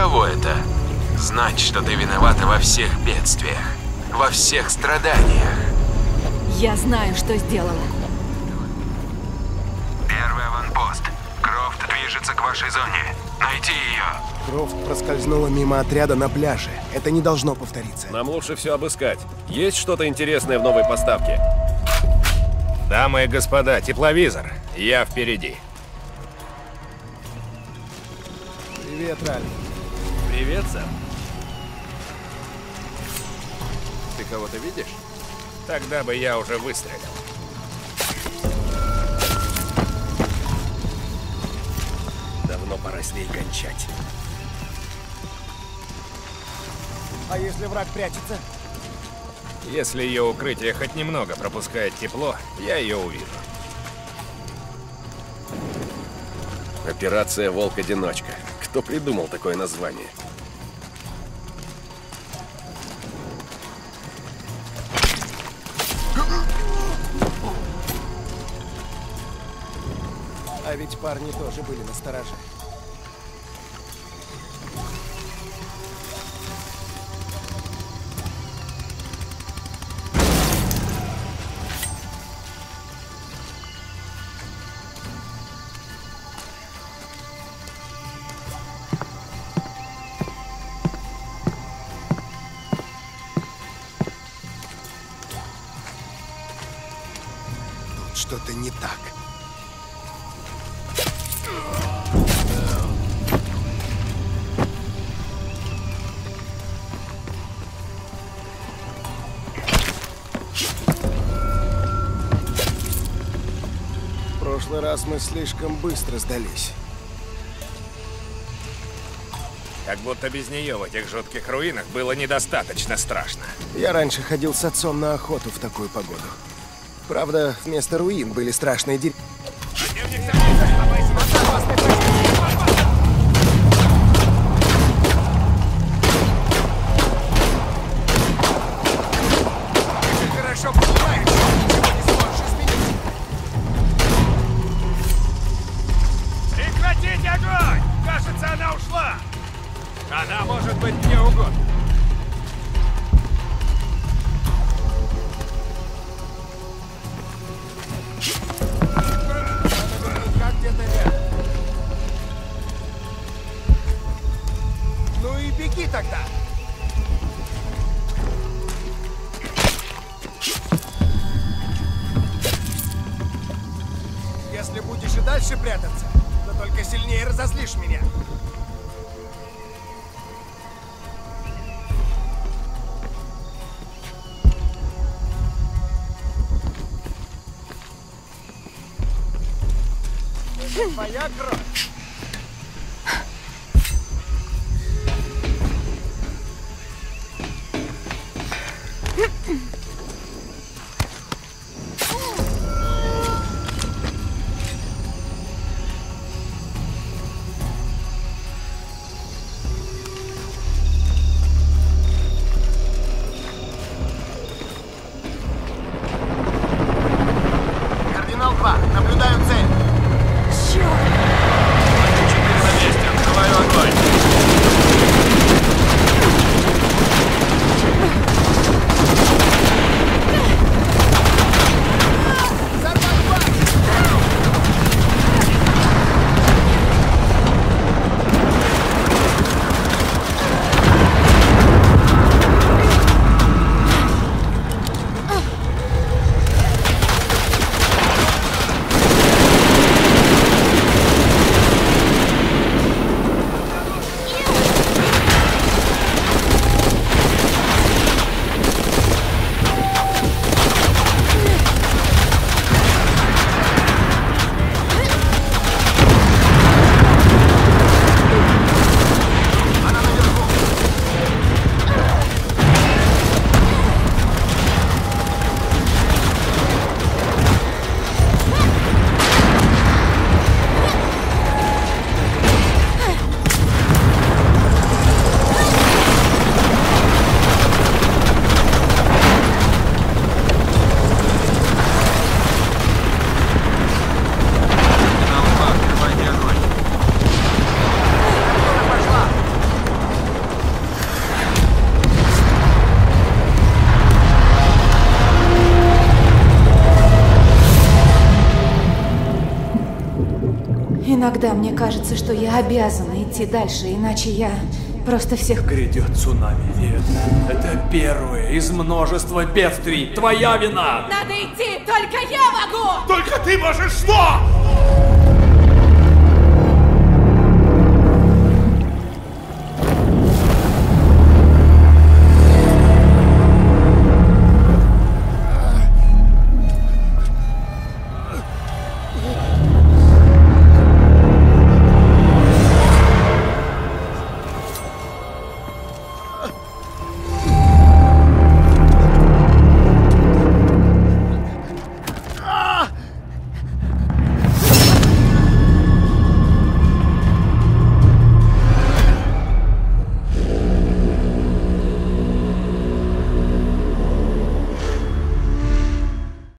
Каково это? Знать, что ты виновата во всех бедствиях, во всех страданиях. Я знаю, что сделала. Первый аванпост. Крофт движется к вашей зоне. Найти ее. Крофт проскользнула мимо отряда на пляже. Это не должно повториться. Нам лучше все обыскать. Есть что-то интересное в новой поставке? Дамы и господа, тепловизор. Я впереди. Привет, Ральф. Привет, Сэм. Ты кого-то видишь? Тогда бы я уже выстрелил. Давно пора с ней кончать. А если враг прячется? Если ее укрытие хоть немного пропускает тепло, я ее увижу. Операция «Волк-одиночка». Кто придумал такое название? А ведь парни тоже были на стороже. Что-то не так. Прошлый раз мы слишком быстро сдались. Как будто без нее в этих жутких руинах было недостаточно страшно. Я раньше ходил с отцом на охоту в такую погоду. Правда, вместо руин были страшные деревья. Прекратите огонь! Кажется, она ушла! Она может быть где угодно. Ну и беги тогда. Если будешь и дальше прятаться, только сильнее разозлишь меня. Это твоя кровь. Иногда мне кажется, что я обязана идти дальше, иначе я просто всех... Грядет цунами, Вет. Это первое из множества бедствий. Твоя вина! Надо идти, только я могу! Только ты можешь что?